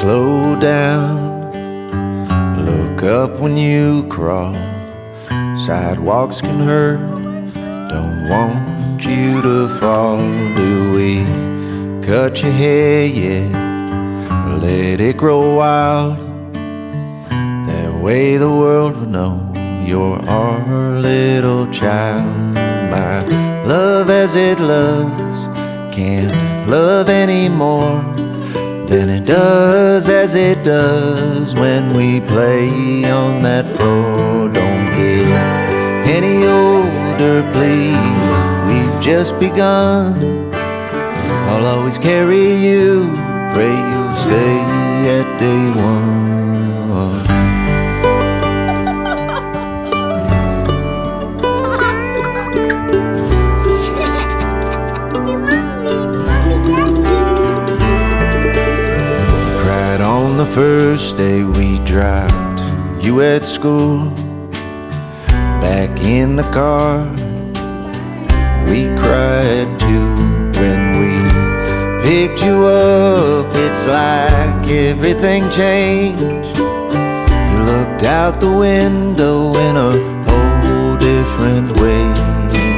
slow down. Look up when you crawl. Sidewalks can hurt, don't want you to fall. Do we cut your hair yet? Let it grow wild. That way the world will know you're our little child. My love as it loves, can't love anymore than it does as it does when we play on that floor. Don't get any older, please. We've just begun. I'll always carry you. Pray you'll stay at day one. First day we dropped you at school. Back in the car, we cried too when we picked you up. It's like everything changed. You looked out the window in a whole different way.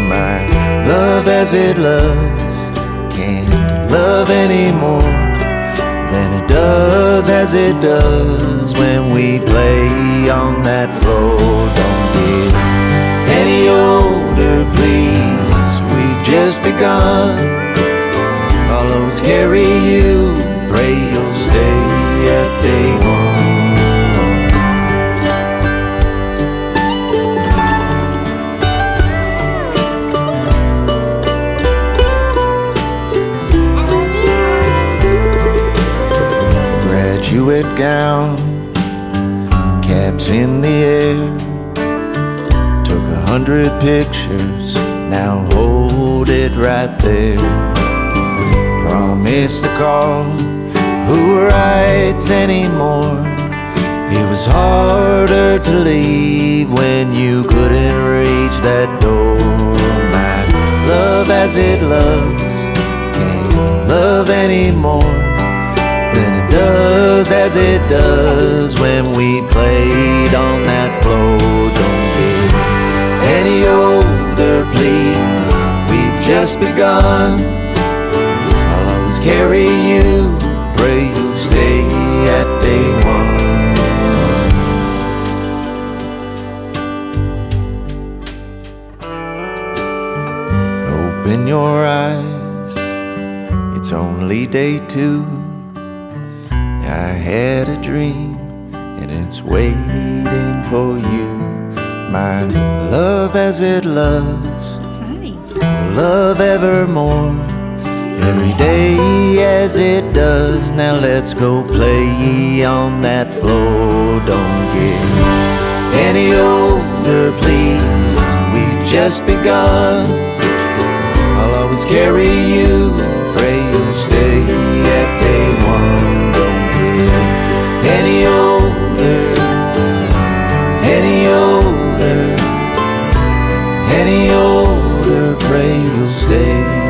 My love as it loves can't love anymore it does as it does when we play on that floor. Don't Graduate gown, caps in the air. Took a hundred pictures, now hold it right there. Promise to call who writes anymore. It was harder to leave when you couldn't reach that door. My love as it loves can't love anymore as it does when we played on that floor. Don't get any older, please. We've just begun. I'll always carry you. Pray you'll stay at day one. Open your eyes. It's only day two. I had a dream and it's waiting for you. My love as it loves, love evermore. Every day as it does. Now let's go play on that floor. Don't get any older, please. We've just begun. I'll always carry you Eu sei.